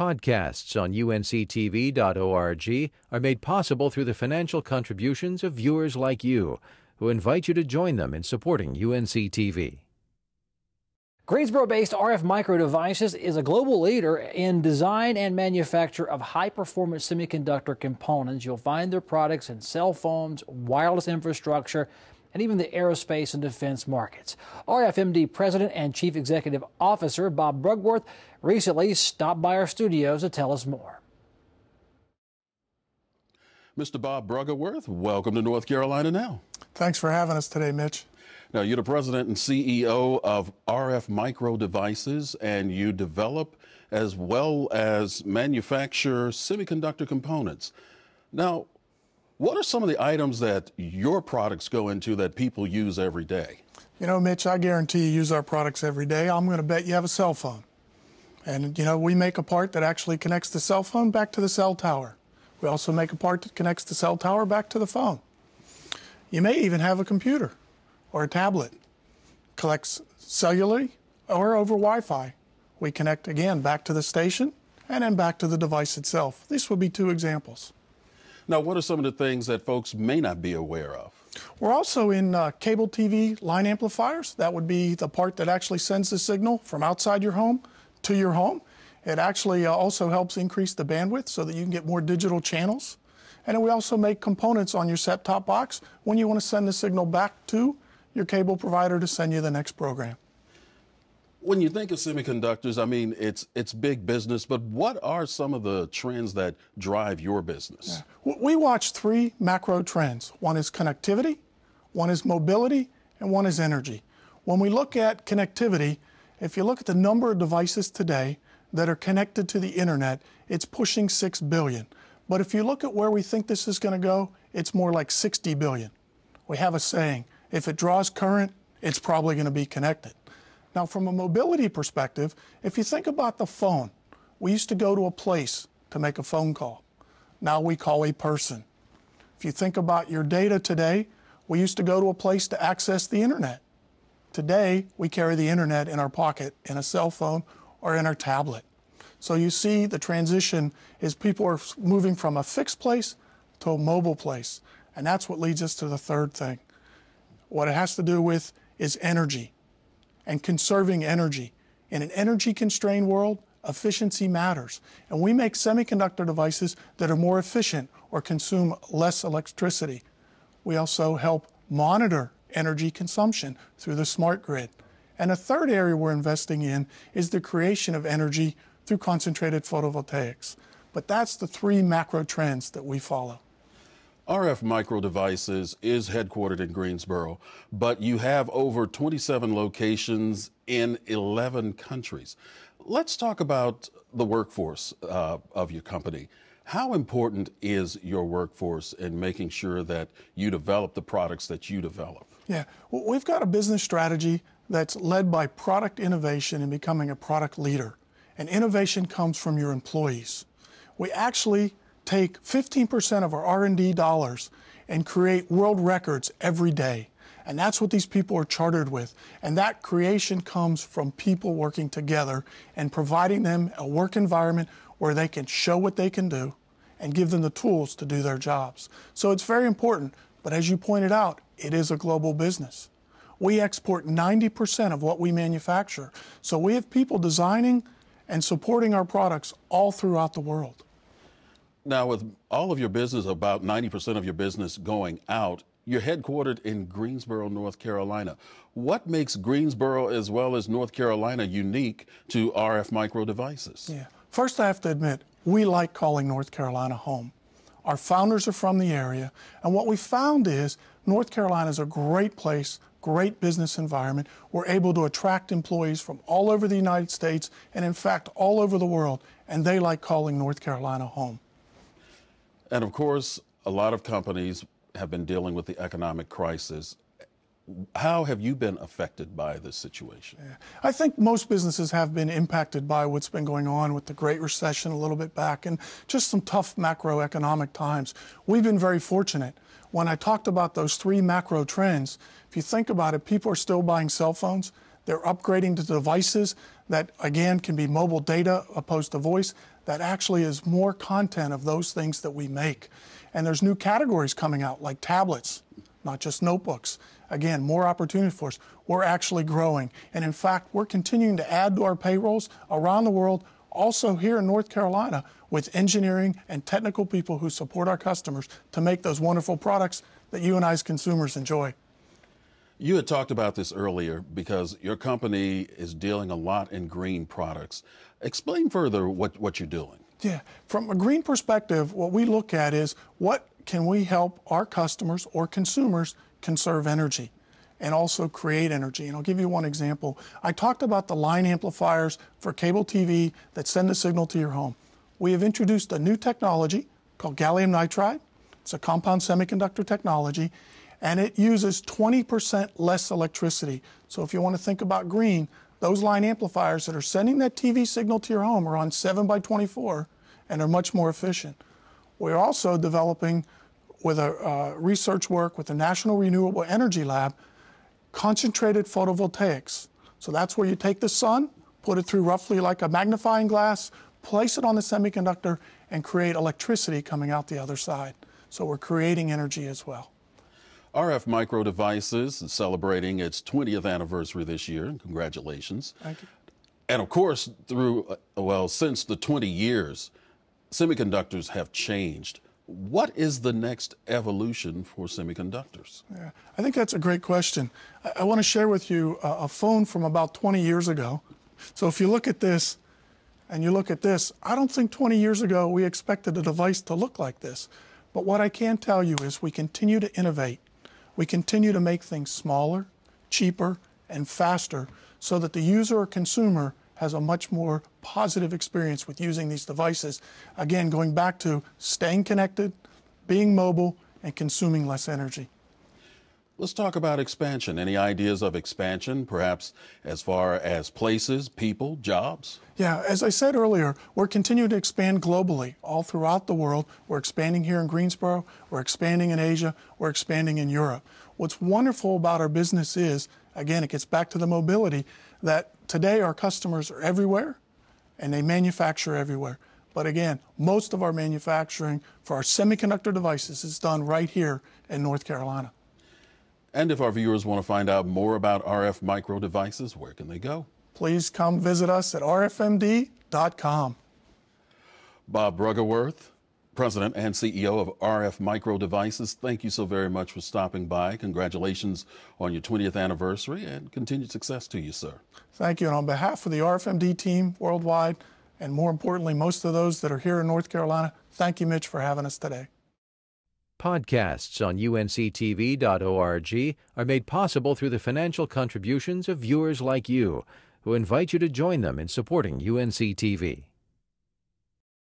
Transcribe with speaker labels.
Speaker 1: Podcasts on unctv.org are made possible through the financial contributions of viewers like you, who invite you to join them in supporting UNCTV.
Speaker 2: Greensboro based RF Micro Devices is a global leader in design and manufacture of high performance semiconductor components. You'll find their products in cell phones, wireless infrastructure, and even the aerospace and defense markets. RFMD President and Chief Executive Officer Bob Bruggeworth recently stopped by our studios to tell us more.
Speaker 3: Mr. Bob Bruggeworth, welcome to North Carolina now.
Speaker 4: Thanks for having us today, Mitch.
Speaker 3: Now, you're the president and CEO of RF Micro Devices, and you develop as well as manufacture semiconductor components. Now, what are some of the items that your products go into that people use every day?
Speaker 4: You know, Mitch, I guarantee you use our products every day. I'm going to bet you have a cell phone. And, you know, we make a part that actually connects the cell phone back to the cell tower. We also make a part that connects the cell tower back to the phone. You may even have a computer or a tablet, collects cellularly or over Wi Fi. We connect again back to the station and then back to the device itself. These would be two examples.
Speaker 3: Now, what are some of the things that folks may not be aware of?
Speaker 4: We're also in uh, cable TV line amplifiers. That would be the part that actually sends the signal from outside your home to your home. It actually uh, also helps increase the bandwidth so that you can get more digital channels. And we also make components on your set top box when you want to send the signal back to your cable provider to send you the next program.
Speaker 3: When you think of semiconductors, I mean, it's it's big business, but what are some of the trends that drive your business?
Speaker 4: Yeah. We watch three macro trends. One is connectivity, one is mobility, and one is energy. When we look at connectivity, if you look at the number of devices today that are connected to the internet, it's pushing 6 billion. But if you look at where we think this is going to go, it's more like 60 billion. We have a saying, if it draws current, it's probably going to be connected. Now, from a mobility perspective, if you think about the phone, we used to go to a place to make a phone call. Now we call a person. If you think about your data today, we used to go to a place to access the internet. Today, we carry the internet in our pocket, in a cell phone, or in our tablet. So you see the transition is people are moving from a fixed place to a mobile place. And that's what leads us to the third thing. What it has to do with is energy and conserving energy. In an energy constrained world, efficiency matters. And we make semiconductor devices that are more efficient or consume less electricity. We also help monitor energy consumption through the smart grid. And a third area we're investing in is the creation of energy through concentrated photovoltaics. But that's the three macro trends that we follow.
Speaker 3: RF Micro Devices is headquartered in Greensboro, but you have over 27 locations in 11 countries. Let's talk about the workforce uh, of your company. How important is your workforce in making sure that you develop the products that you develop?
Speaker 4: Yeah, well, we've got a business strategy that's led by product innovation and becoming a product leader. And innovation comes from your employees. We actually take 15% of our R&D dollars and create world records every day. And that's what these people are chartered with. And that creation comes from people working together and providing them a work environment where they can show what they can do and give them the tools to do their jobs. So it's very important. But as you pointed out, it is a global business. We export 90% of what we manufacture. So we have people designing and supporting our products all throughout the world.
Speaker 3: Now, with all of your business, about 90% of your business going out, you're headquartered in Greensboro, North Carolina. What makes Greensboro as well as North Carolina unique to RF micro devices?
Speaker 4: Yeah. First, I have to admit, we like calling North Carolina home. Our founders are from the area, and what we found is North Carolina is a great place, great business environment. We're able to attract employees from all over the United States and, in fact, all over the world, and they like calling North Carolina home.
Speaker 3: And of course, a lot of companies have been dealing with the economic crisis. How have you been affected by this situation?
Speaker 4: Yeah. I think most businesses have been impacted by what's been going on with the Great Recession a little bit back and just some tough macroeconomic times. We've been very fortunate. When I talked about those three macro trends, if you think about it, people are still buying cell phones. They're upgrading to devices that, again, can be mobile data opposed to voice. That actually is more content of those things that we make. And there's new categories coming out like tablets, not just notebooks. Again, more opportunity for us. We're actually growing. And in fact, we're continuing to add to our payrolls around the world, also here in North Carolina, with engineering and technical people who support our customers to make those wonderful products that you and I as consumers enjoy.
Speaker 3: You had talked about this earlier because your company is dealing a lot in green products. Explain further what, what you're doing.
Speaker 4: Yeah, from a green perspective, what we look at is what can we help our customers or consumers conserve energy and also create energy. And I'll give you one example. I talked about the line amplifiers for cable TV that send a signal to your home. We have introduced a new technology called gallium nitride. It's a compound semiconductor technology, and it uses 20% less electricity. So if you want to think about green, those line amplifiers that are sending that TV signal to your home are on 7 by 24 and are much more efficient. We're also developing with a uh, research work with the National Renewable Energy Lab concentrated photovoltaics. So that's where you take the sun, put it through roughly like a magnifying glass, place it on the semiconductor, and create electricity coming out the other side. So we're creating energy as well.
Speaker 3: RF Micro Devices is celebrating its 20th anniversary this year. Congratulations.
Speaker 4: Thank you.
Speaker 3: And of course, through, uh, well, since the 20 years, semiconductors have changed. What is the next evolution for semiconductors?
Speaker 4: Yeah, I think that's a great question. I, I want to share with you a, a phone from about 20 years ago. So if you look at this and you look at this, I don't think 20 years ago we expected a device to look like this. But what I can tell you is we continue to innovate. We continue to make things smaller, cheaper, and faster so that the user or consumer has a much more positive experience with using these devices. Again, going back to staying connected, being mobile, and consuming less energy.
Speaker 3: Let's talk about expansion. Any ideas of expansion, perhaps as far as places, people, jobs?
Speaker 4: Yeah, as I said earlier, we're continuing to expand globally, all throughout the world. We're expanding here in Greensboro, we're expanding in Asia, we're expanding in Europe. What's wonderful about our business is, again, it gets back to the mobility, that today our customers are everywhere and they manufacture everywhere. But again, most of our manufacturing for our semiconductor devices is done right here in North Carolina.
Speaker 3: And if our viewers want to find out more about RF micro devices, where can they go?
Speaker 4: Please come visit us at rfmd.com.
Speaker 3: Bob Bruggeworth, President and CEO of RF Micro Devices, thank you so very much for stopping by. Congratulations on your 20th anniversary and continued success to you, sir.
Speaker 4: Thank you. And on behalf of the RFMD team worldwide, and more importantly, most of those that are here in North Carolina, thank you, Mitch, for having us today.
Speaker 1: Podcasts on unctv.org are made possible through the financial contributions of viewers like you, who invite you to join them in supporting UNCTV.